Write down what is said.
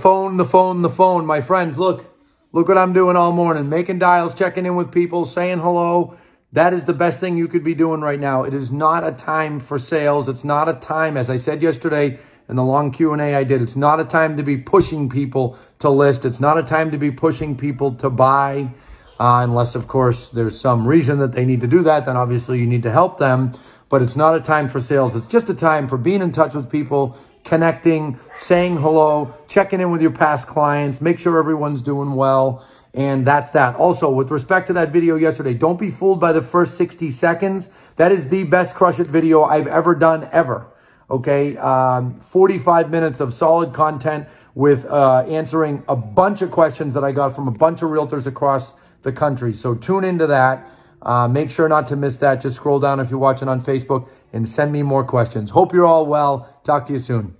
phone, the phone, the phone. My friends, look, look what I'm doing all morning. Making dials, checking in with people, saying hello. That is the best thing you could be doing right now. It is not a time for sales. It's not a time, as I said yesterday in the long Q&A I did, it's not a time to be pushing people to list. It's not a time to be pushing people to buy. Uh, unless, of course, there's some reason that they need to do that, then obviously you need to help them. But it's not a time for sales. It's just a time for being in touch with people, connecting, saying hello, checking in with your past clients, make sure everyone's doing well. And that's that. Also, with respect to that video yesterday, don't be fooled by the first 60 seconds. That is the best Crush It video I've ever done, ever. Okay, um, 45 minutes of solid content with uh, answering a bunch of questions that I got from a bunch of realtors across the country. So tune into that. Uh, make sure not to miss that. Just scroll down if you're watching on Facebook and send me more questions. Hope you're all well. Talk to you soon.